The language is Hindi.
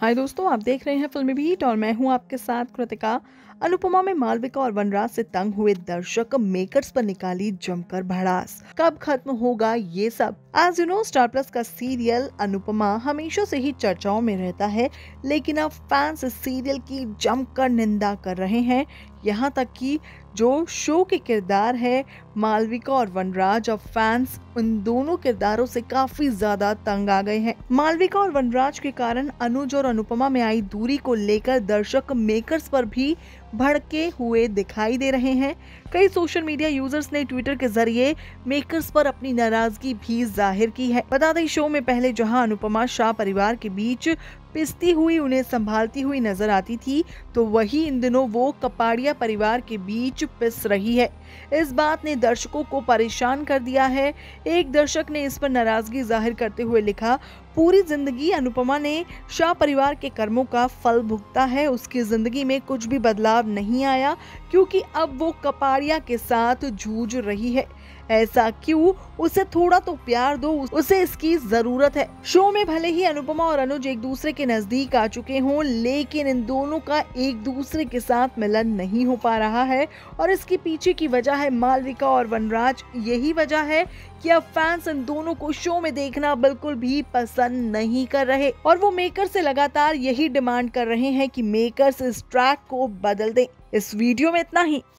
हाय दोस्तों, आप देख रहे हैं फिल्मी बीट और मैं हूँ आपके साथ कृतिका। अनुपमा में मालविका और वनराज से तंग हुए दर्शक मेकर्स पर निकाली जमकर भड़ास। कब खत्म होगा ये सब as you know star plus का सीरियल अनुपमा हमेशा से ही चर्चाओं में रहता है, लेकिन अब फैंस इस सीरियल की जमकर निंदा कर रहे हैं। यहाँ तक कि जो शो के किरदार है, मालविका और वनराज और फैंस उन दोनों किरदारों से काफ़ी ज़्यादा तंग आ गए हैं। मालविका और वनराज के कारण अनुज और अनुपमा में आई दूरी को लेकर दर्शक मेकर्स पर भी भड़के हुए दिखाई दे रहे हैं। कई सोशल मीडिया यूज़र्स ने ट्विटर के ज़रिए मेकर्स पर अपनी नाराज़गी भी ज़ाहिर की है। बता दें शो में पहले जहाँ अनुपमा शाह परिवार के बीच पिसती हुई, उन्हें संभालती हुई नज़र आती थी तो वही इन दिनों वो कपाड़िया परिवार के बीच पिस रही है। इस बात ने दर्शकों को परेशान कर दिया है। एक दर्शक ने इस पर नाराज़गी ज़ाहिर करते हुए लिखा, पूरी ज़िंदगी अनुपमा ने शाह परिवार के कर्मों का फल भुगता है। उसकी ज़िंदगी में कुछ भी बदलाव नहीं आया, क्योंकि अब वो कपाड़िया के साथ जूझ रही है। ऐसा क्यों? उसे थोड़ा तो प्यार दो, उसे इसकी ज़रूरत है। शो में भले ही अनुपमा और अनुज एक दूसरे के नज़दीक आ चुके हों, लेकिन इन दोनों का एक दूसरे के साथ मिलन नहीं हो पा रहा है। और इसके पीछे की वजह है मालविका और वनराज। यही वजह है कि अब फैंस इन दोनों को शो में देखना बिल्कुल भी पसंद नहीं कर रहे। और वो मेकर से लगातार यही डिमांड कर रहे हैं कि मेकर्स इस ट्रैक को बदल दें। इस वीडियो में इतना ही।